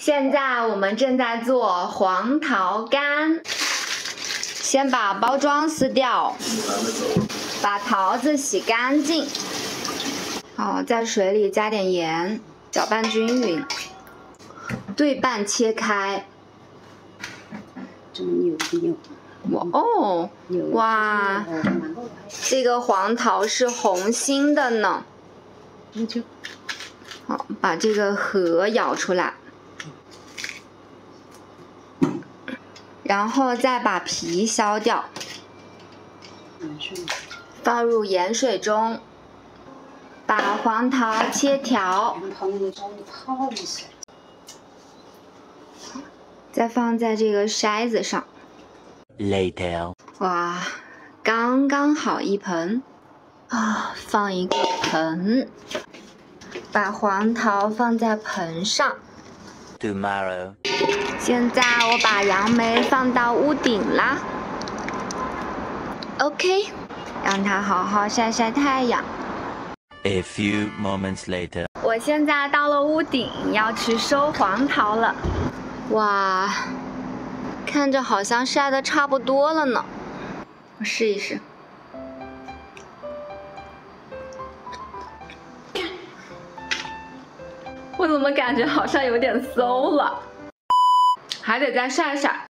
现在我们正在做黄桃干，先把包装撕掉，把桃子洗干净，好，在水里加点盐，搅拌均匀，对半切开。这么扭一扭，哇哦，哇，这个黄桃是红心的呢。那就。好，把这个核舀出来，然后再把皮削掉，放入盐水中，把黄桃切条，再放在这个筛子上。Later. 哇，刚刚好一盆啊！放一个盆，把黄桃放在盆上。Tomorrow. 现在我把杨梅放到屋顶啦。OK，让它好好晒晒太阳。A few moments later. 我现在到了屋顶，要去收黄桃了。哇，看着好像晒得差不多了呢。我试一试。我怎么感觉好像有点馊了？还得再晒晒。